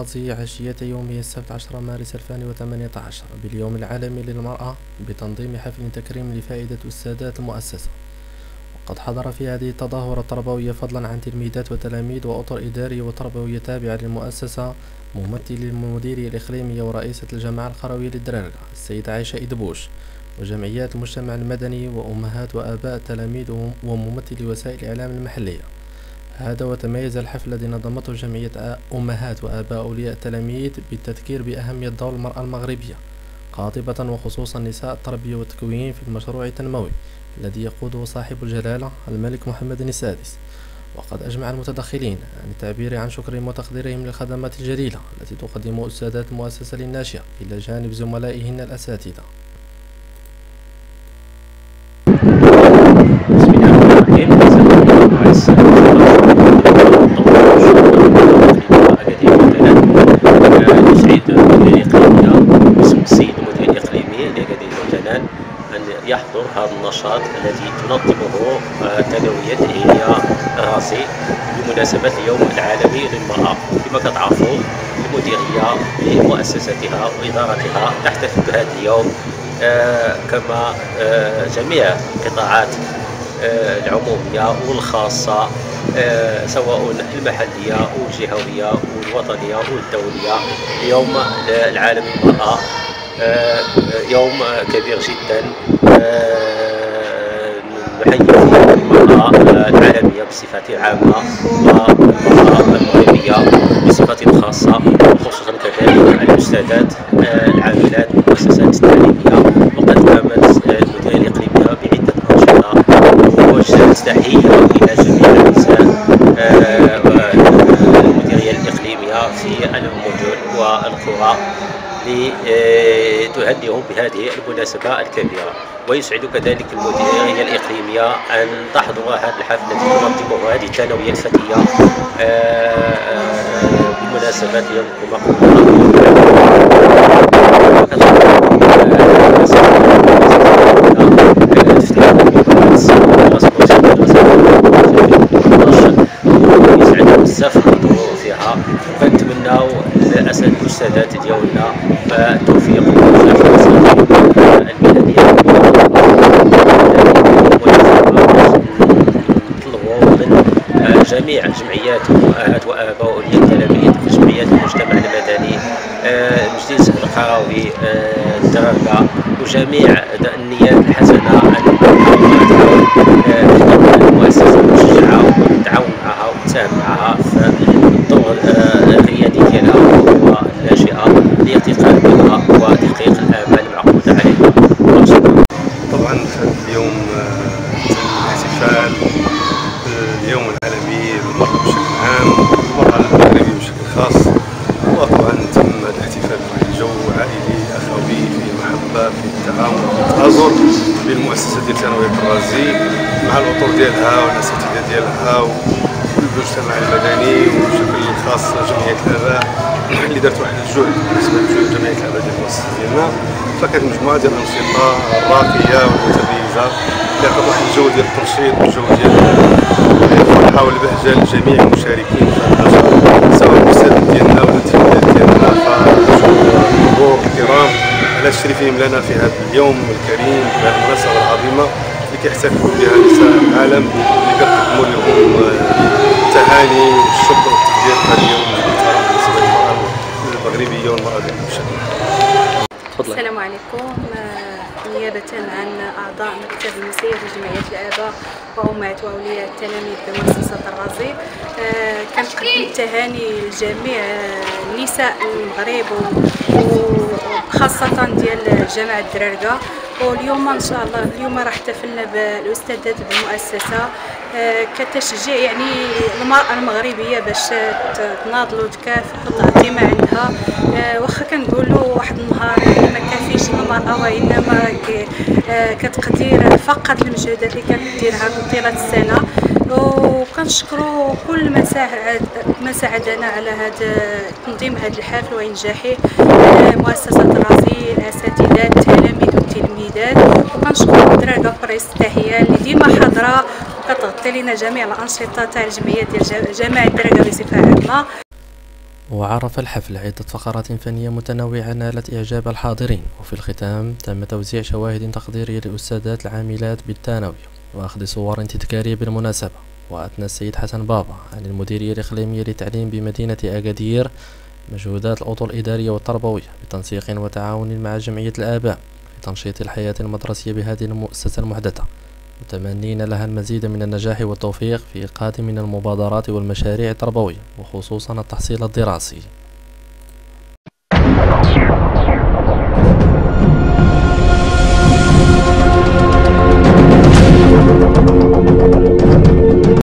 الطرازي عشية يوم السبت 10 مارس 2018 باليوم العالمي للمرأة بتنظيم حفل تكريم لفائدة السادات المؤسسة. وقد حضر في هذه التظاهرة التربوية فضلا عن تلميذات وتلاميذ وأطر إدارية وتربوية تابعة للمؤسسة ممثل المديرية الإقليمية ورئيسة الجماعة القروية للدرارة السيدة عائشة إدبوش وجمعيات المجتمع المدني وأمهات وآباء التلاميذ وممثلي وسائل الإعلام المحلية. هذا وتميز الحفل الذي نظمته جمعية أمهات وآباء أولياء التلاميذ بالتذكير بأهمية دور المرأة المغربية قاطبة وخصوصا نساء التربية والتكوين في المشروع التنموي الذي يقوده صاحب الجلالة الملك محمد السادس. وقد أجمع المتدخلين عن التعبير عن شكرهم وتقديرهم للخدمات الجليلة التي تقدم أستاذات المؤسسة للناشئة إلى جانب زملائهن الأساتذة. بسم الله الرحمن الرحيم يسعد المدير الإقليمية باسم السيد المدير الإقليمي لأكاديمية الجنان أن يحضر هذا النشاط الذي تنظمه تنوية هي الراسي بمناسبة اليوم العالمي للمرأة. كما كتعرفوا المديرية بمؤسستها وإدارتها تحتفل بهذا اليوم آه، كما آه، جميع القطاعات آه، العمومية والخاصة سواء المحلية والجهوية والوطنية والدولية. يوم العالم للمرأة يوم كبير جدا. نحيي المرأة العالمية بصفة عامة والمرأة المغربية بصفة خاصة وخصوصا كذلك الأستاذات العاملات بالمؤسسات التعليمية وقد قامت المديرية الإقليمية بعدة أنشطة ووجهت تحية إلى جميع النساء المديرية الإقليمية في المدن والقرى لتهنئهم بهذه المناسبة الكبيرة ويسعد كذلك المديرية الإقليمية أن تحضر هذا الحفل الذي تنظمه هذه الثانوية الفتية بمناسبة يوم يسعد بزاف الحضور فيها فنتمناو الاستاذات ديالنا التوفيق جميع جمعيات الامهات وآباء التلاميذ جمعيات المجتمع المدني المجلس القروي الدرجة وجميع النيات الحسنة المؤسسه المشجعه والتعاون معها والتساهم معها في الدور القيادي ديالها والناشئه لارتقاء بها وتحقيق الامال المعقوده عليها طبعا في اليوم الاحتفال للمرأة بشكل عام والمرأة المغربية بشكل خاص. وطبعا تم الاحتفال في جو عائلي أخوي في محبة في التعاون في التآزر بين المؤسسه ديال ثانويه الرازي مع الأطر ديالها والأساتذة ديالها والمجتمع المدني وبشكل خاص جمعيه الآباء. اللي دارت واحد الجهد بالنسبة لجمعيه الآباء ديال المؤسسة ديالنا فكانت مجموعة ديال الأنشطة راقيه والمتميزة. اللي عطات واحد الجو ديال التنشيط والجو ديال لجميع المشاركين في النشاط سواء الاستاذ ديالنا ولا التلميذات ديالنا فالحضور الكرام على تشريفهم لنا في هذا اليوم الكريم في هذه المناسبه العظيمه اللي كيحتفلوا بها نساء العالم اللي كنقدموا لهم التهاني والشكر والتقدير هذا اليوم بالنسبة للمراه المغربيه والمراه بشكل السلام عليكم نيابة عن أعضاء مكتب المسير لجمعية الآباء وأمهات وأولياء التلاميذ بمؤسسة الرازي. كنقدم التهاني لجميع نساء المغرب وخاصة ديال جامعة الدرارقة واليوم إن شاء الله اليوم راح احتفلنا بالأستاذات بالمؤسسه كتشجيع يعني المرأة المغربية باش تناضل وتكافح وتعطي ما عندها واخا كنقولوا واحد النهار ما كافيش المرأة وإنما كتقدير فقط المجهودات اللي كديرها طيلة السنة. وكنشكروا كل من ساعد ساعدنا على هذا تنظيم هذا الحفل وإنجاحه. مؤسسة رازي الاساتذه التلاميذ والتلميذات وكنشكروا الدرارقه فريس التحيه اللي ديما حاضرة وكتغطي لنا جميع الأنشطة تاع الجمعية ديال جامعه الدرارقه بصفه عامه وعرف الحفل عدة فقرات فنية متنوعة نالت إعجاب الحاضرين وفي الختام تم توزيع شواهد تقديرية للأستاذات العاملات بالثانوية وأخذ صور تذكارية بالمناسبة. وأثنى السيد حسن بابا عن المديرية الإقليمية للتعليم بمدينة أكادير مجهودات الأطر الإدارية والتربوية بتنسيق وتعاون مع جمعية الآباء. تنشيط الحياة المدرسية بهذه المؤسسة المحدثة. متمنين لها المزيد من النجاح والتوفيق في قادم من المبادرات والمشاريع التربوية وخصوصا التحصيل الدراسي.